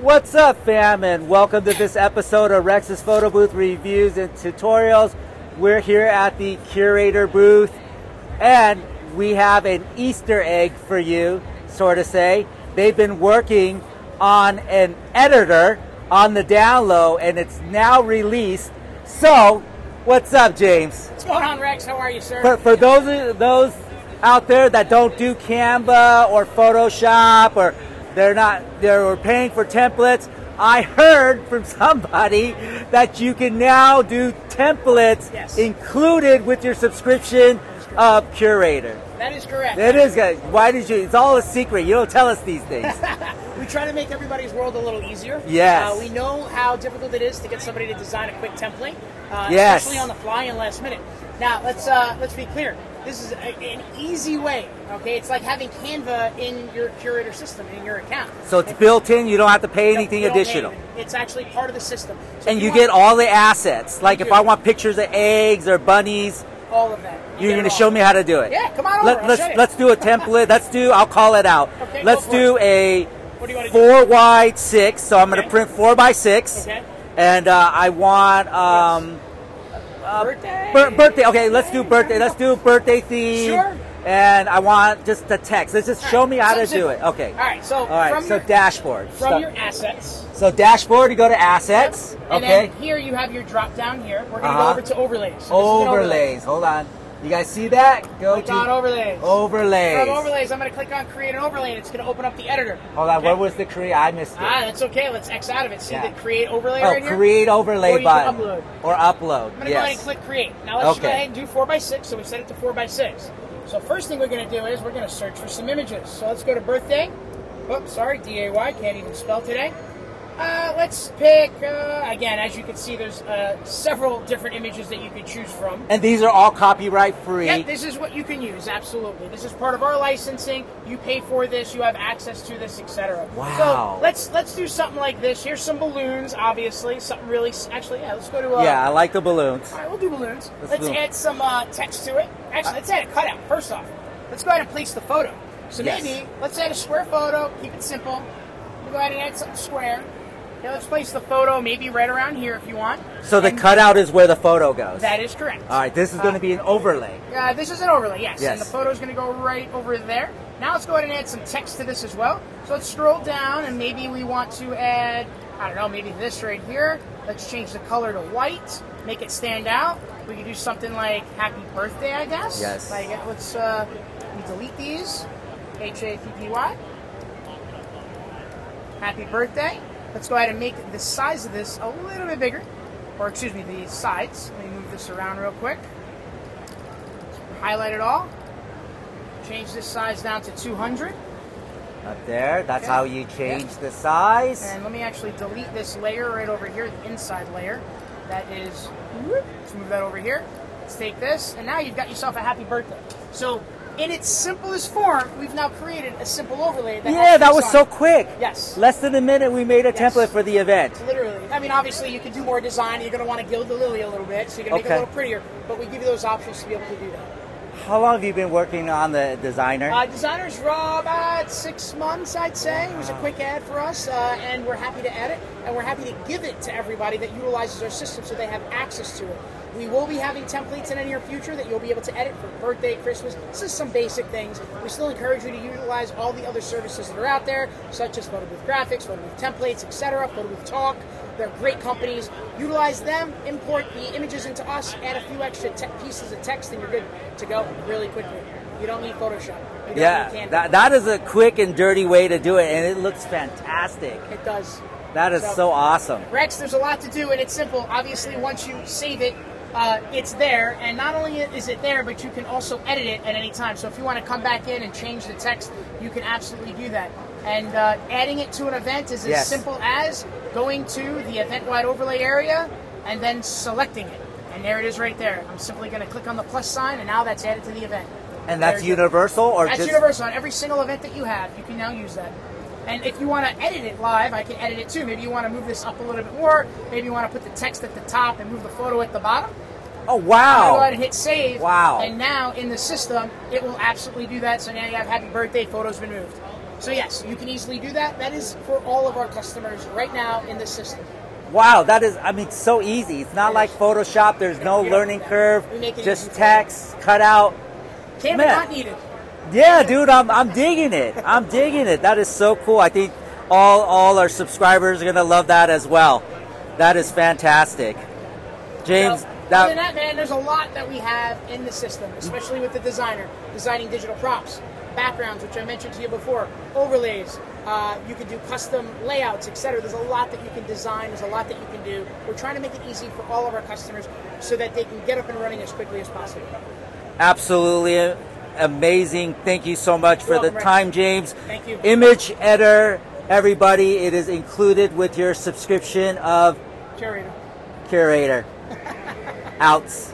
What's up, fam, and welcome to this episode of Rex's Photo Booth Reviews and Tutorials. We're here at the Curator booth, and we have an Easter egg for you, sort of say. They've been working on an editor on the down low, and it's now released. So, what's up, James? What's going on, Rex? How are you, sir? For, for those those out there that don't do Canva or Photoshop or they're not they're paying for templates. I heard from somebody that you can now do templates Yes. included with your subscription of Curator. that is correct. It is good. Why did you? It's all a secret. You don't tell us these things. We try to make everybody's world a little easier. Yes. Uh, we know how difficult it is to get somebody to design a quick template, uh, Yes. especially on the fly and last minute. Now, let's uh, let's be clear. This is a, an easy way. Okay, it's like having Canva in your curator system in your account. So it's built in. You don't have to pay anything pay additional. It's actually part of the system. So And you want get all the assets. Like if do. I want pictures of eggs or bunnies, all of that. You you're going to show me how to do it. Yeah, come on over, Let, I'll let's let's do a template. Let's do. I'll call it out. Okay, let's do a do you to do? four wide six. So I'm going to print four by six. Okay. And uh, I want um, Birthday. bir- birthday. Okay, let's do birthday. Let's do birthday theme. Sure. And I want just the text. Let's just show me how to Something do it. Okay. All right. So All right. from So your, dashboard. from So- your assets. so dashboard. You go to assets. And Okay. then here you have your drop down here. We're going to Uh-huh. go over to overlays. So this is an overlay. Overlays. Hold on. You guys see that? Go Click to on overlays. overlays. From overlays, I'm going to click on create an overlay and it's going to open up the editor. Hold on. Okay? Where was the create? I missed it. Ah, that's okay. Let's X out of it. See Yeah. the create overlay oh, right here? create overlay Or button upload. or upload. I'm going to go ahead and click create. Now let's go ahead and do 4x6. So we set it to 4x6. So first thing we're going to do is we're going to search for some images. So let's go to birthday. Oops, sorry, D-A-Y. Can't even spell today. Uh, let's pick, uh, again, as you can see, there's uh, several different images that you can choose from. And these are all copyright free. Yeah, this is what you can use. Absolutely, this is part of our licensing. You pay for this, you have access to this, etc. Wow. So let's let's do something like this. Here's some balloons, obviously. Something really. Actually, yeah. Let's go to. Uh, yeah, I like the balloons. All right, we'll do balloons. Let's Let's, do add some uh, text to it. Actually, let's add a cutout. First off, let's go ahead and place the photo. So Yes. maybe let's add a square photo. Keep it simple. We'll go ahead and add something square. Okay, let's place the photo maybe right around here if you want. So the And cutout is where the photo goes. That is correct. all right, this is going to be an overlay. Uh, this is an overlay, yes. Yes. And the photo is going to go right over there. Now let's go ahead and add some text to this as well. So let's scroll down and maybe we want to add, I don't know, maybe this right here. Let's change the color to white, make it stand out. We could do something like happy birthday, I guess. Yes. Like, uh, let's uh, we delete these. H A P P Y. Happy birthday. Let's go ahead and make the size of this a little bit bigger. Or, excuse me, the sides. Let me move this around real quick highlight it all. Change this size down to 200. Up there. That's Okay. how you change the size. And let me actually delete this layer right over here, the inside layer. That is, let's move that over here. Let's take this, and now you've got yourself a happy birthday. So, in its simplest form, we've now created a simple overlay. That yeah, that was on so quick. Yes. Less than a minute, we made a Yes. template for the event. Literally. I mean, obviously, you can do more design. You're going to want to gild the lily a little bit, so you're going to make it a little prettier. But we give you those options to be able to do that. How long have you been working on the designer? Uh, designers raw about six months, I'd say. It was a quick ad for us, uh, and we're happy to add it, and we're happy to give it to everybody that utilizes our system so they have access to it. We will be having templates in the near future that you'll be able to edit for birthday, Christmas. This is some basic things. We still encourage you to utilize all the other services that are out there, such as Photo Booth Graphics, Photo Booth Templates, etc., Photo Booth Talk. They're great companies. Utilize them, import the images into us, add a few extra pieces of text, and you're good to go really quickly. You don't need Photoshop. Don't yeah, need that, that is a quick and dirty way to do it, and it looks fantastic. It does. That is So- so awesome. Rex, there's a lot to do, and it's simple. Obviously, once you save it, uh, it's there, and not only is it there, but you can also edit it at any time. So if you want to come back in and change the text, you can absolutely do that. And uh, adding it to an event is as Yes. simple as going to the event-wide overlay area and then selecting it. And there it is right there. I'm simply going to click on the plus sign, and now that's added to the event. And that's universal, or That's just universal on every single event that you have. You can now use that. And if you want to edit it live, I can edit it too. Maybe you want to move this up a little bit more. Maybe you want to put the text at the top and move the photo at the bottom. oh wow! Go ahead and hit save. Wow. And now in the system, it will absolutely do that. So now you have happy birthday. Photo's been moved. So yes, you can easily do that. That is for all of our customers right now in the system. Wow, that is, I mean, so easy. It's not like Photoshop. There's no learning curve. We make it Just text, cut out. Camera Man. not needed. Yeah, dude, I'm, I'm digging it. I'm digging it. That is so cool. I think all, all our subscribers are going to love that as well. That is fantastic. James, So, other than that, that, man, there's a lot that we have in the system, especially with the designer designing digital props, backgrounds, which I mentioned to you before, overlays. Uh, you can do custom layouts, etc. There's a lot that you can design. There's a lot that you can do. We're trying to make it easy for all of our customers so that they can get up and running as quickly as possible. absolutely amazing. Thank you so much for the time, James. Thank you. Image editor, everybody, it is included with your subscription of Curator. Curator. Outs.